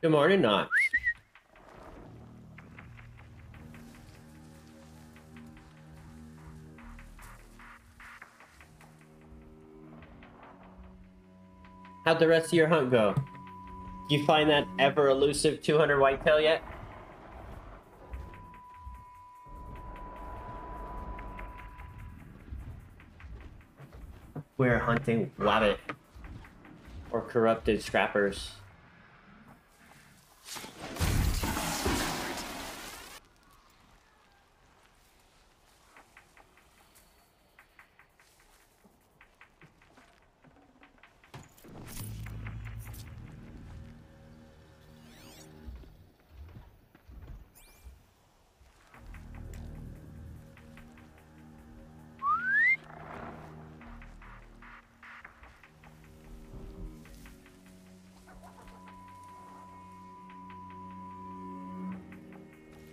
Good morning, Knox. How'd the rest of your hunt go? You find that ever elusive 200 whitetail yet? We're hunting wabbit or corrupted scrappers.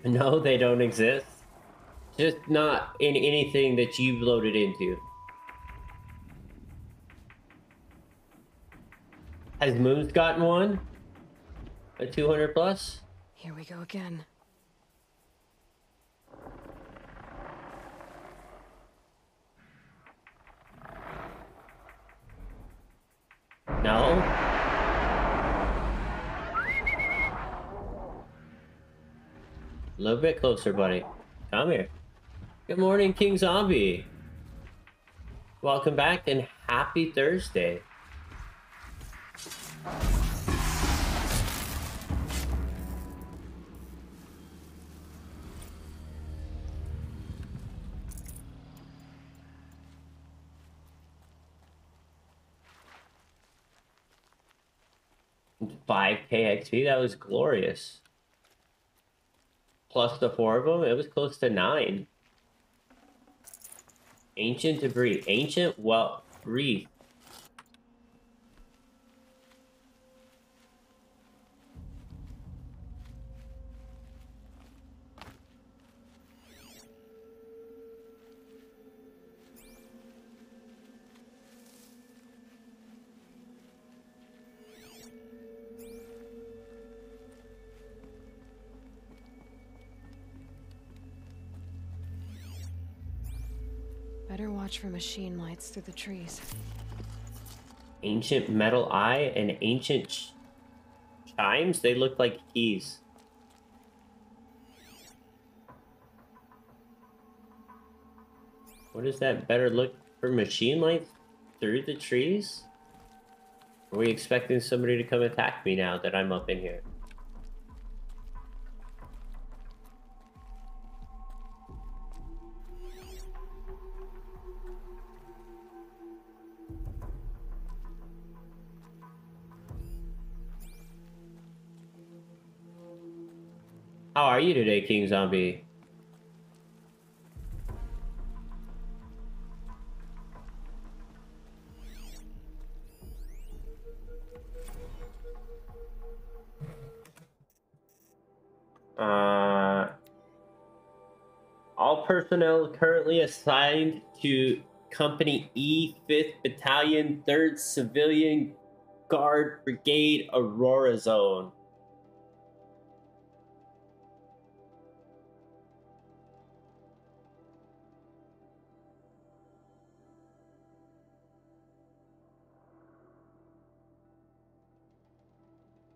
No, they don't exist. Just not in anything that you've loaded into. Has Moon's gotten one? A 200 plus? Here we go again. Little bit closer, buddy. Come here. Good morning, King Zombie. Welcome back and happy Thursday. Five KXP, that was glorious. Plus the four of them, it was close to nine. Ancient debris, ancient wealth, wreath. Machine lights through the trees. Ancient metal eye and ancient ch- chimes, they look like keys. What is that? Better look for machine lights through the trees? Are we expecting somebody to come attack me now that I'm up in here? How are you today, King Zombie? Uh, all personnel currently assigned to Company E, 5th Battalion, 3rd Civilian Guard Brigade, Aurora Zone.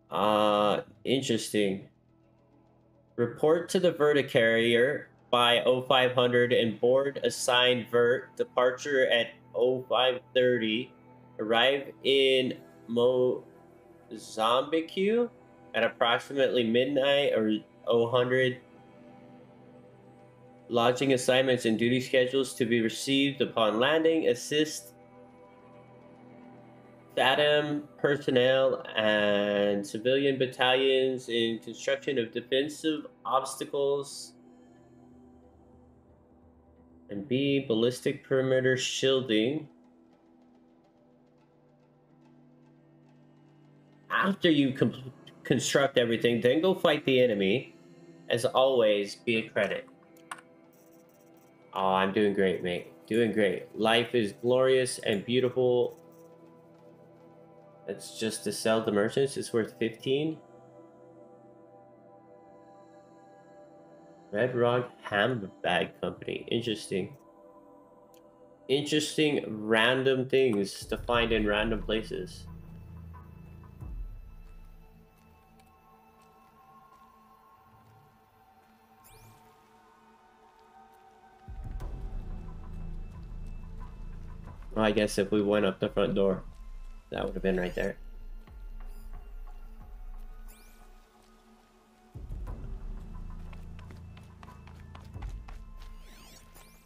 Uh, interesting. Report to the verticarrier by 0500 and board assigned vert departure at 0530. Arrive in Mozambique at approximately midnight or 0100. Lodging assignments and duty schedules to be received upon landing. Assist SATM personnel and civilian battalions in construction of defensive obstacles. And B, ballistic perimeter shielding. After you construct everything, then go fight the enemy. As always, be a credit. Oh, I'm doing great, mate. Doing great. Life is glorious and beautiful. It's just to sell the merchants. It's worth 15. Red Rock Handbag Company. Interesting. Interesting random things to find in random places. Well, I guess if we went up the front door that would have been right there.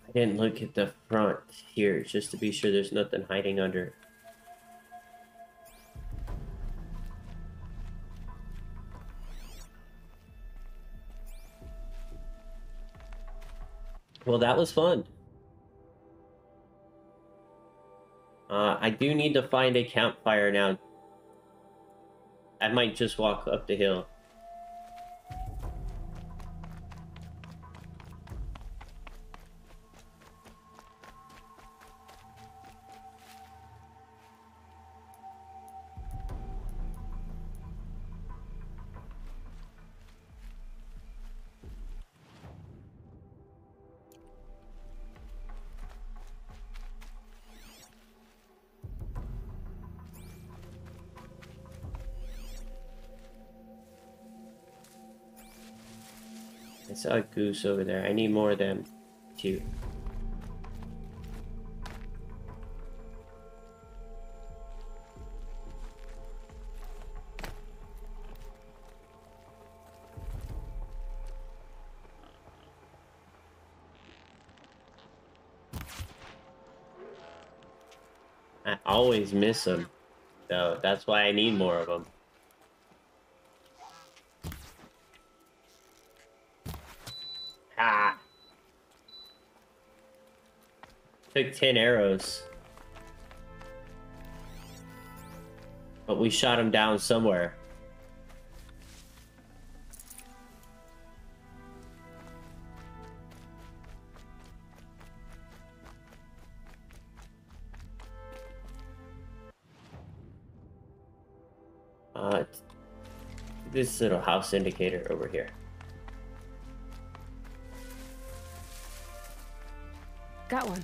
I didn't look at the front here just to be sure there's nothing hiding under. Well, that was fun. Uh, I do need to find a campfire now. I might just walk up the hill. I saw a goose over there. I need more of them, too. I always miss them, so that's why I need more of them. Took 10 arrows. But we shot him down somewhere. Uh, this little house indicator over here. Got one.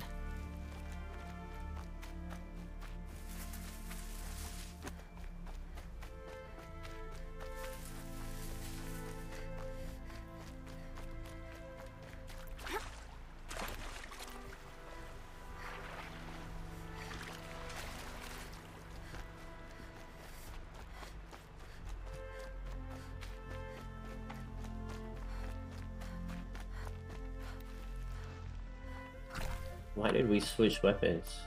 Switch weapons?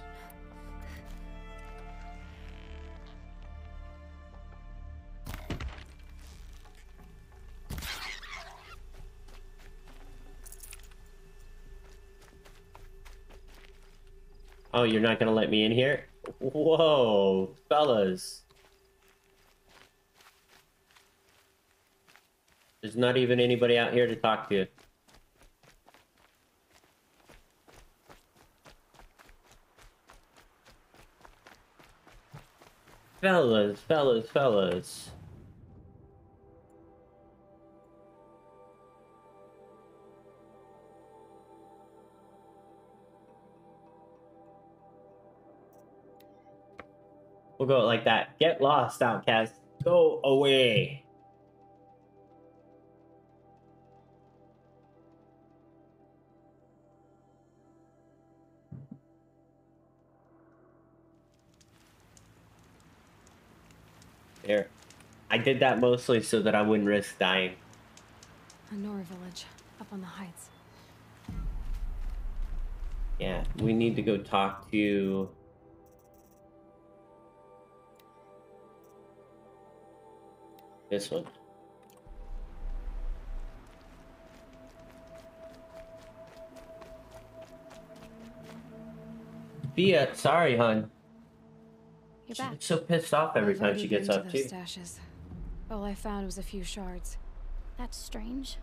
Oh, you're not gonna let me in here? Whoa, fellas. There's not even anybody out here to talk to. Fellas, fellas, fellas. We'll go like that. Get lost, outcast. Go away. There. I did that mostly so that I wouldn't risk dying. A Nora village, up on the heights. Yeah, we need to go talk to. This one. Bia, sorry, hun. You're back. looks so pissed off every I've time she gets up, to too. Stashes. All I found was a few shards. That's strange.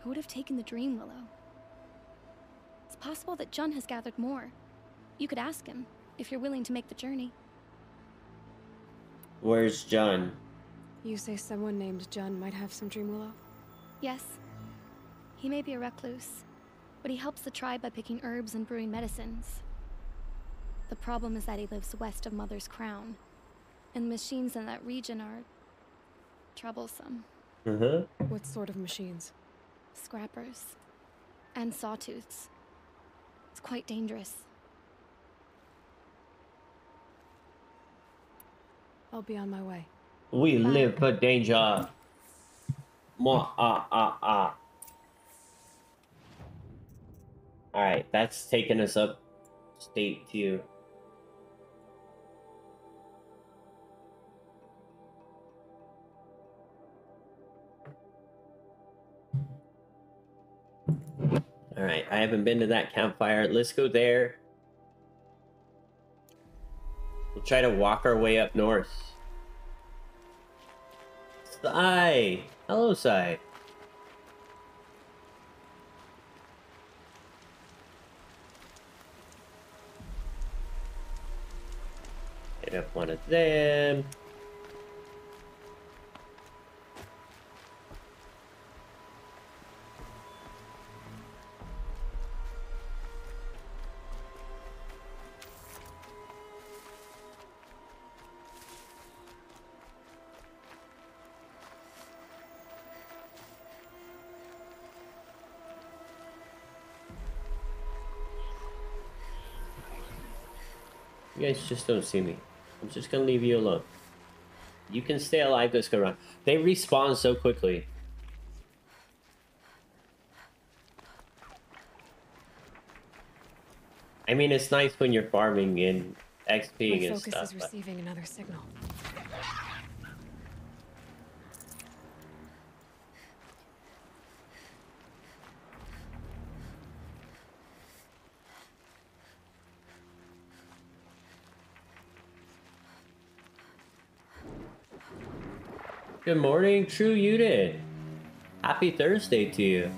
Who would have taken the Dream Willow? It's possible that Jun has gathered more. You could ask him, if you're willing to make the journey. Where's John? You say someone named Jun might have some dream willow? Yes. He may be a recluse, but he helps the tribe by picking herbs and brewing medicines. The problem is that he lives west of Mother's Crown, and machines in that region are troublesome. Uh-huh. What sort of machines? Scrappers and sawtooths. It's quite dangerous. I'll be on my way. We live for danger. More ah ah ah. Alright, that's taking us up state two. Alright, I haven't been to that campfire. Let's go there. We'll try to walk our way up north. Sai! Hello, Sai. Hit up one of them. Guys just don't see me. I'm just gonna leave you alone. You can stay alive this go round. They respawn so quickly. I mean, it's nice when you're farming and My XPing and focus stuff. is but- receiving another signal. Good morning, True Unit. Happy Thursday to you.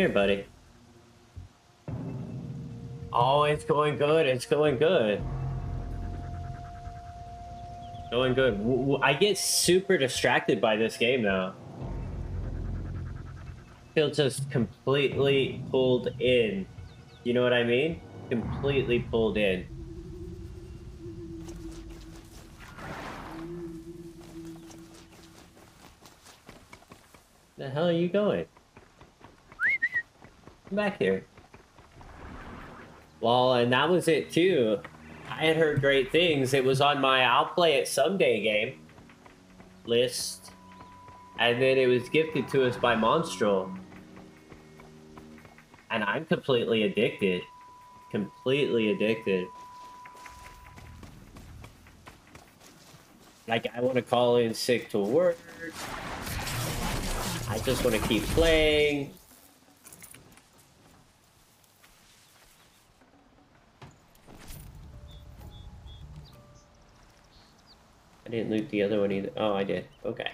Here, buddy. Oh, it's going good. It's going good. Going good. I get super distracted by this game now. Feel just completely pulled in. You know what I mean? Completely pulled in. The hell are you going? Come back here. Well, and that was it too. I had heard great things. It was on my I'll play it someday game list. And then it was gifted to us by Monstral. And I'm completely addicted. Completely addicted. Like, I want to call in sick to work. I just want to keep playing. I didn't loot the other one either. Oh, I did. Okay.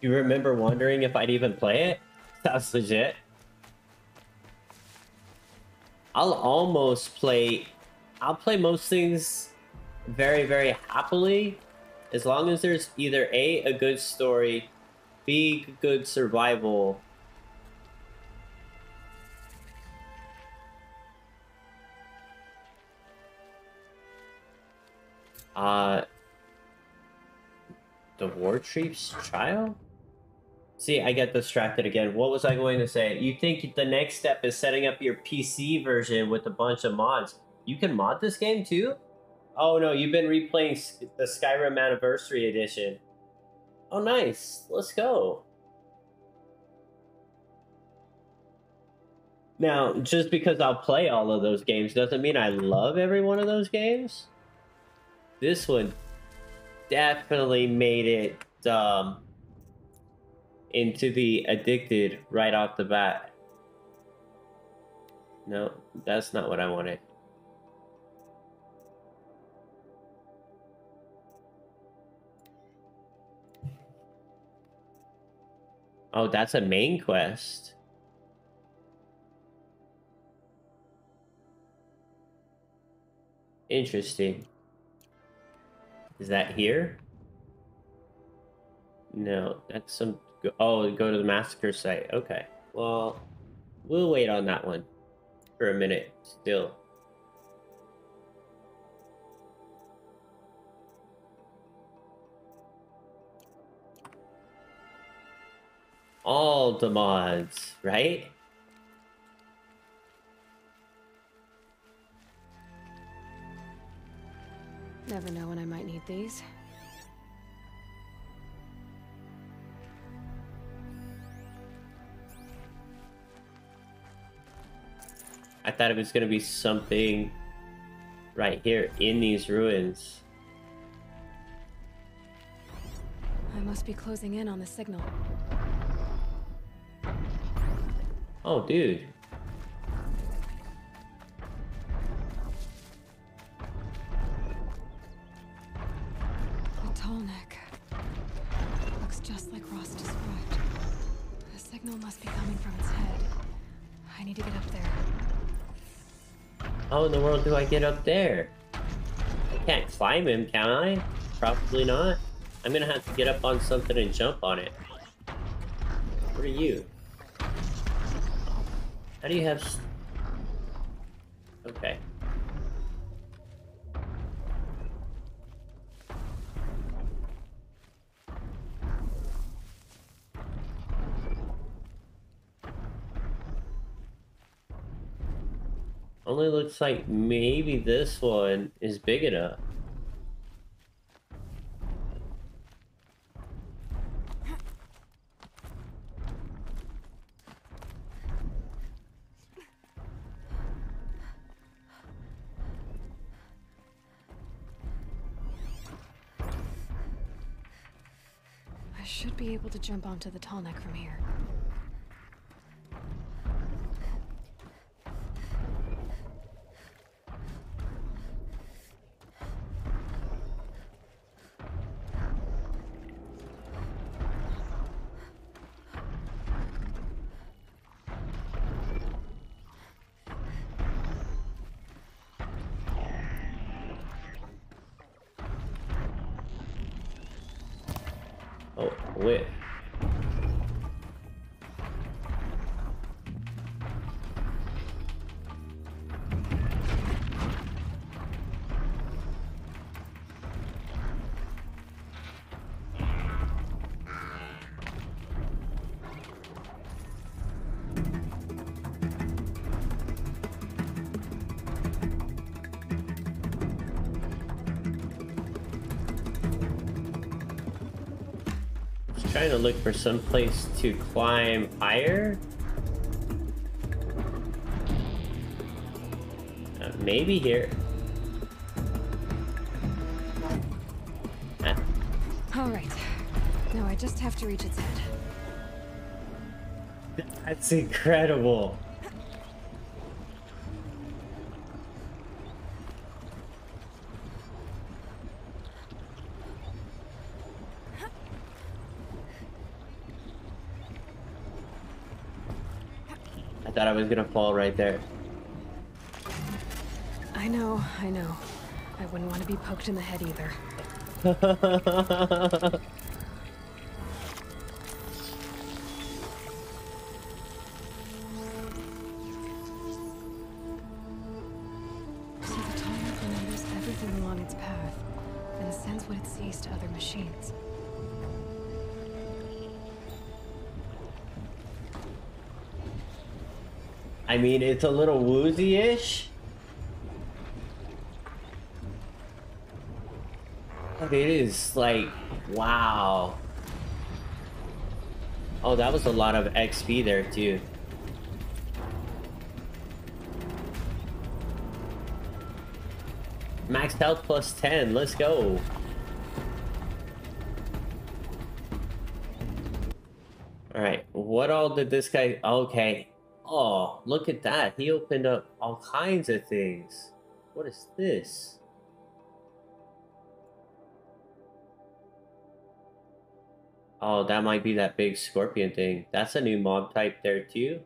You remember wondering if I'd even play it? That's legit. I'll almost play. I'll play most things very, very happily as long as there's either A, a good story, B, good survival. Uh, the War Chief's trial? See, I get distracted again. What was I going to say? You think the next step is setting up your PC version with a bunch of mods? You can mod this game too? Oh no, you've been replaying the Skyrim Anniversary Edition. Oh, nice. Let's go. Now, just because I'll play all of those games doesn't mean I love every one of those games. This one definitely made it um, into the addicted right off the bat. No, that's not what I wanted. Oh, that's a main quest. Interesting. Is that here? No, that's some. Oh, go to the massacre site. Okay. Well, we'll wait on that one for a minute still. All the mods, right? Never know when I might need these. I thought it was going to be something right here in these ruins. I must be closing in on the signal. Oh, dude. The tall neck. Looks just like Rost described. The signal must be coming from its head. I need to get up there. How in the world do I get up there? I can't climb him, can I? Probably not. I'm gonna have to get up on something and jump on it. What are you? How do you have... Okay. Only looks like maybe this one is big enough. Should be able to jump onto the tall neck from here. Trying to look for some place to climb higher. Uh, maybe here. Ah, All right. Now I just have to reach its head. That's incredible. Was gonna fall right there. I know, I know. I wouldn't want to be poked in the head either. So the tall neck remembers everything along its path and sends what it sees to other machines. I mean, it's a little woozy-ish. It is, like, wow. Oh, that was a lot of XP there, too. Max health plus 10, let's go. Alright, what all did this guy... Okay, Oh, look at that. He opened up all kinds of things. What is this? Oh, that might be that big scorpion thing. That's a new mob type there too.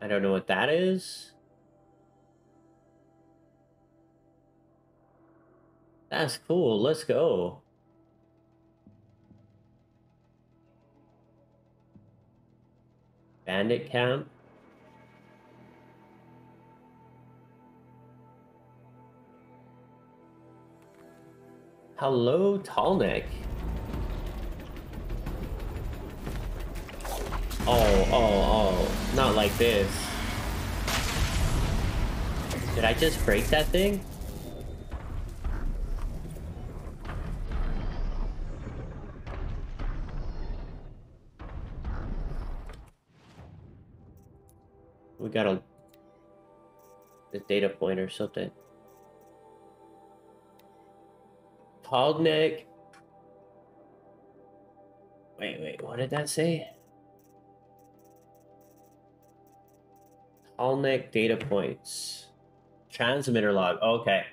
I don't know what that is. That's cool. Let's go. Bandit camp. Hello, Tallneck. Oh, oh, oh. Not like this. Did I just break that thing? We got a the data point or something. Tallneck. Wait, wait, what did that say? Tallneck data points. Transmitter log. Okay.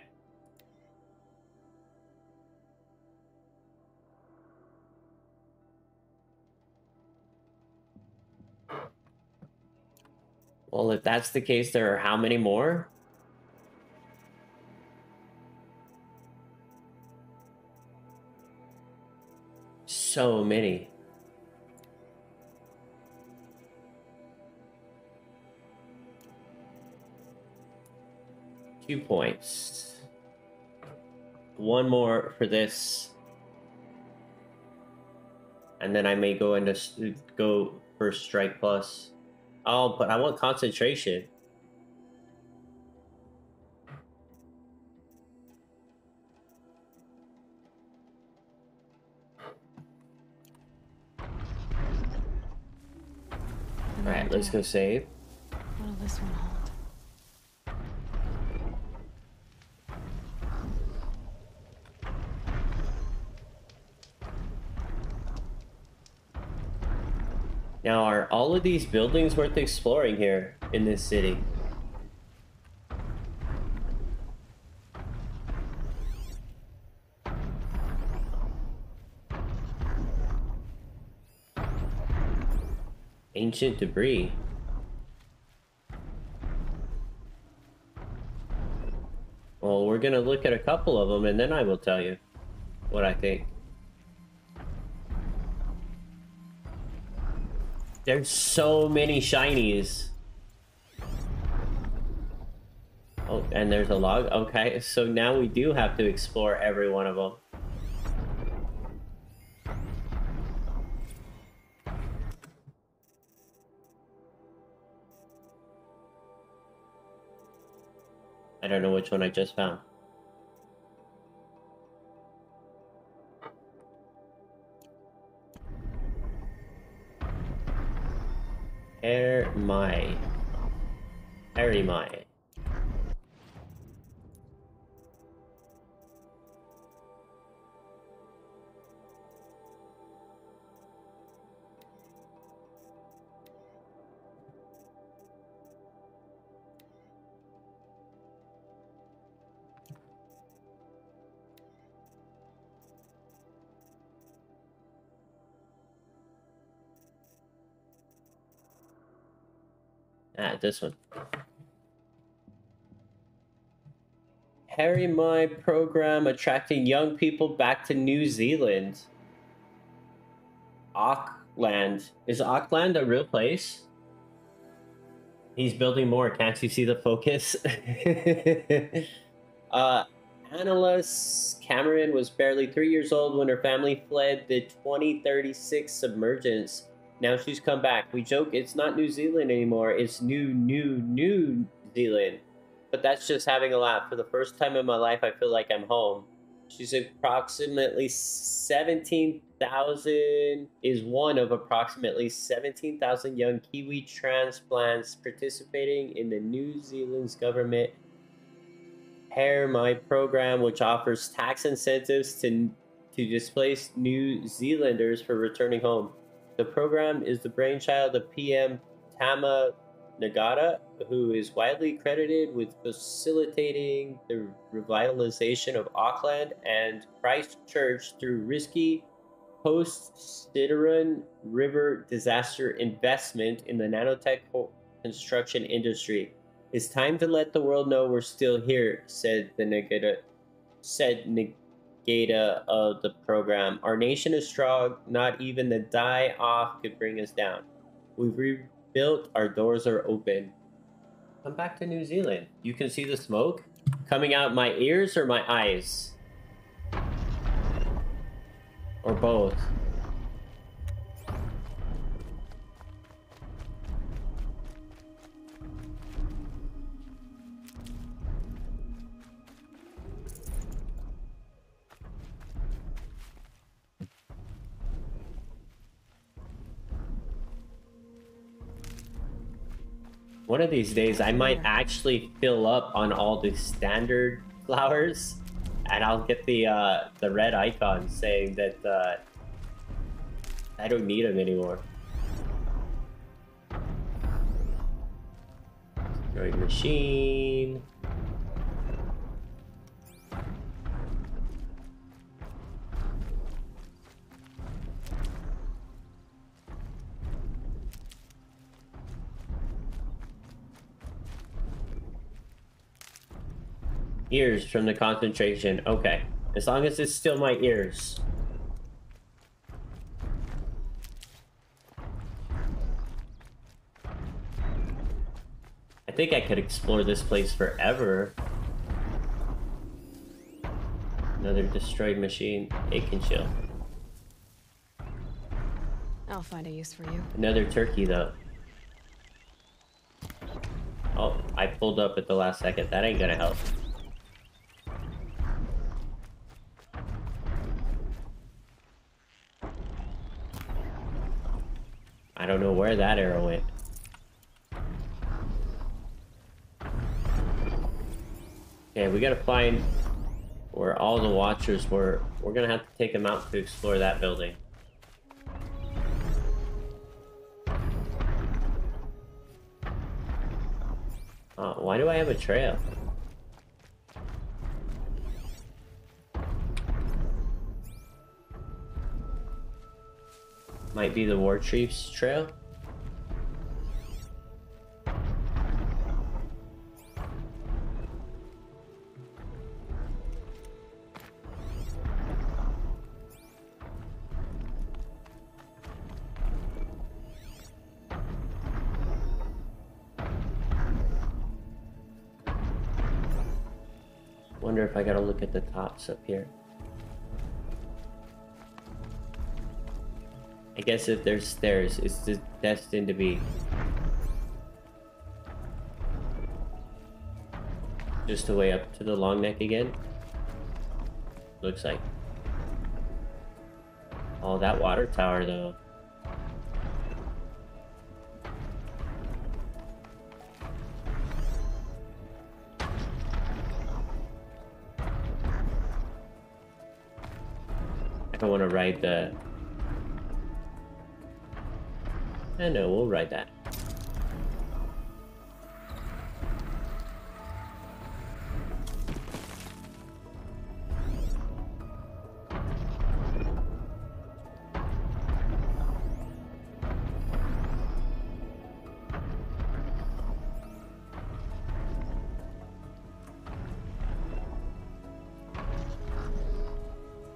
Well, if that's the case, there are how many more? So many. Two points. One more for this. And then I may go into go for strike plus. Oh, but I want concentration. Alright, let's go save. What'll this one hold? Now, are all of these buildings worth exploring here in this city? Ancient debris. Well, we're gonna look at a couple of them and then I will tell you what I think. There's so many shinies. Oh, and there's a log. Okay, so now we do have to explore every one of them. I don't know which one I just found. Air my. Harry my. Ah, this one. Haere Mai program attracting young people back to New Zealand. Auckland. Is Auckland a real place? He's building more. Can't you see the focus? uh, Annalise Cameron was barely three years old when her family fled the 2036 submergence now she's come back. We joke it's not New Zealand anymore. It's New, New, New Zealand. But that's just having a laugh. For the first time in my life, I feel like I'm home. She's approximately 17,000, is one of approximately 17,000 young Kiwi transplants participating in the New Zealand's government Prepare My program, which offers tax incentives to, to displaced New Zealanders for returning home. The program is the brainchild of PM Tama Nagata, who is widely credited with facilitating the revitalization of Auckland and Christchurch through risky post Cimarron River disaster investment in the nanotech construction industry. It's time to let the world know we're still here, said the Nagata, said Nagata of the program. Our nation is strong, not even the die off could bring us down. We've rebuilt, our doors are open. Come back to New Zealand. You can see the smoke coming out my ears or my eyes? Or both? One of these days, I might actually fill up on all the standard flowers, and I'll get the uh, the red icon saying that uh, I don't need them anymore. Destroyed machine. Ears from the concentration. Okay. As long as it's still my ears. I think I could explore this place forever. Another destroyed machine. It can chill. I'll find a use for you. Another turkey, though. Oh, I pulled up at the last second. That ain't gonna help. I don't know where that arrow went. Okay, we gotta find where all the watchers were. We're gonna have to take them out to explore that building. Uh, why do I have a trail? Might be the War Chief's trail. Wonder if I gotta look at the tops up here. I guess if there's stairs, it's just destined to be. Just the way up to the long neck again. Looks like. Oh, that water tower though. I don't want to ride the I know, we'll write that.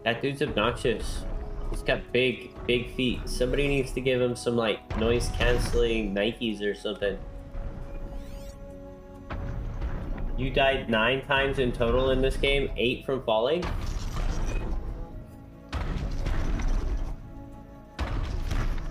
That dude's obnoxious. He's got big, big feet. Somebody needs to give him some, like, noise-canceling Nikes or something. You died nine times in total in this game, eight from falling?